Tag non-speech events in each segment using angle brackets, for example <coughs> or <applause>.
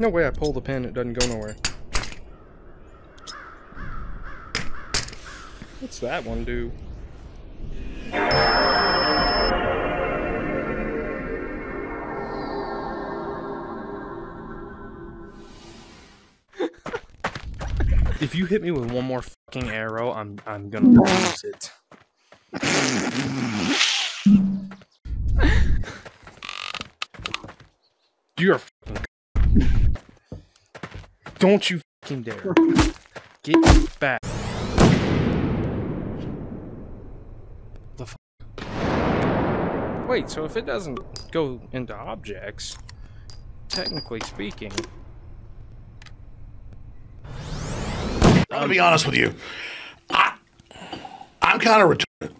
No way I pull the pin, it doesn't go nowhere. What's that one do? <laughs> if you hit me with one more fucking arrow, I'm I'm gonna lose it. <laughs> You're a fucking Don't you fucking dare. Get back. The fuck? Wait, so if it doesn't go into objects, technically speaking, I'm gonna be honest with you. I, I'm kind of retarded.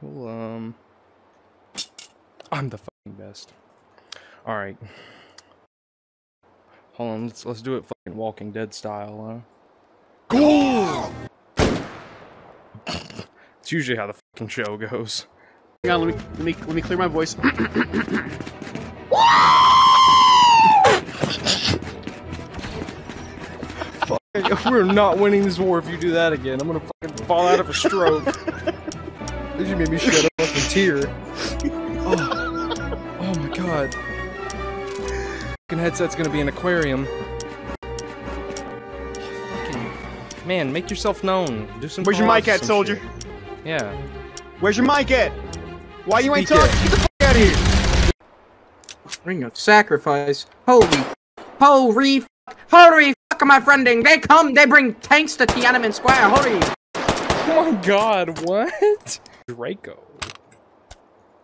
well, um, I'm the fucking best. All right. Hold on, let's let's do it fucking Walking Dead style, huh? Cool. <coughs> it's usually how the fucking show goes. Hang on, let me let me let me clear my voice. <coughs> If we're not winning this war if you do that again. I'm gonna fucking fall out of a stroke. Did <laughs> you made me shut up and tear? Oh, <laughs> oh my god. Fucking headset's gonna be an aquarium. Fucking man, make yourself known. Do some. Where's your mic at, soldier? shit. Yeah. Where's your mic at? Why you ain't talking? Get the fuck out of here! Ring of sacrifice. Holy, holy, holy fuck my I friending? They come, they bring tanks to Tiananmen Square. Holy. Oh my god, what? <laughs> Draco.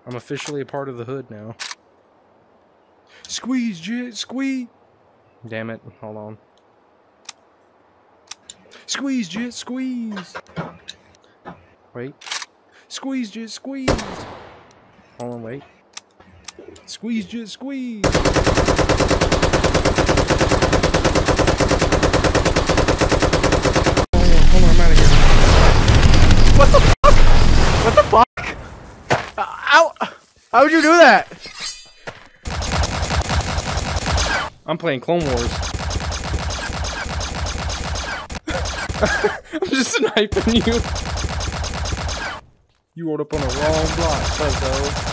I'm officially a part of the hood now. Squeeze, Jit, squeeze. Damn it, hold on. Squeeze, Jit, squeeze. Wait. Squeeze, Jit, squeeze. Hold on, wait. Squeeze, Jit, squeeze. Hold on, hold on, I'm out of here. What the fuck? What the fuck? Uh, How? How would you do that? I'm playing Clone Wars. <laughs> I'm just sniping you. You rolled up on the wrong block, Fuzzo.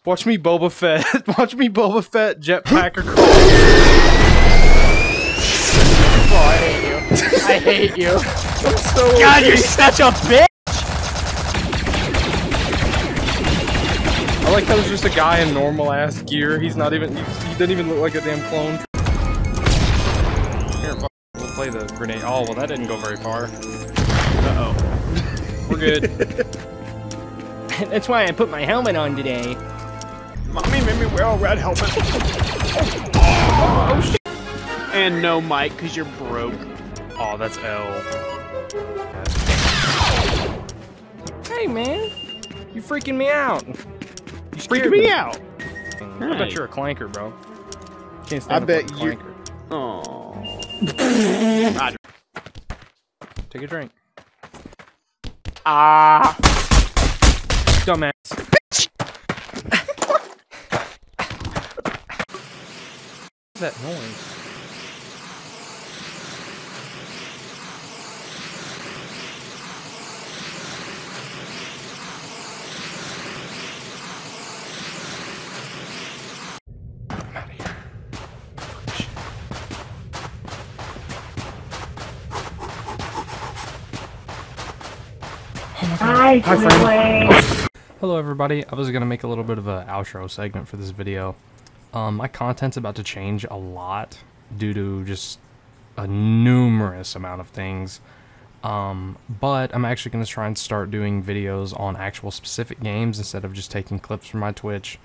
<laughs> Watch me Boba Fett. <laughs> Watch me Boba Fett jetpack across. Oh, I hate you. I hate you. I'm so God, you're such a bitch! Like how there's just a guy in normal ass gear. He's not even. He, he doesn't even look like a damn clone. Here, we'll play the grenade. Oh well, that didn't go very far. Uh oh. <laughs> We're good. <laughs> That's why I put my helmet on today. Mommy made me wear a red helmet. oh, shit. And no mic, cause you're broke. Oh, that's L. Hey man, you freaking me out. You Freaking me out. I bet you're a clanker, bro. Can't stand I a bet fucking you- clanker. Oh. Take a drink. Ah. Dumbass. What's that noise? My god. Hi, friend. Hello everybody, I was gonna make a little bit of an outro segment for this video. Um, my content's about to change a lot due to just a numerous amount of things. Um, but I'm actually gonna try and start doing videos on actual specific games instead of just taking clips from my Twitch.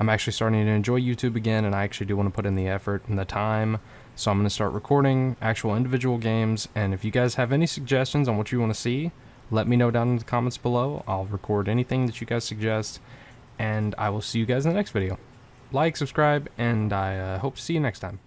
I'm actually starting to enjoy YouTube again and I actually do want to put in the effort and the time. So I'm gonna start recording actual individual games and if you guys have any suggestions on what you want to see, let me know down in the comments below. I'll record anything that you guys suggest, and I will see you guys in the next video. Like, subscribe, and I uh, hope to see you next time.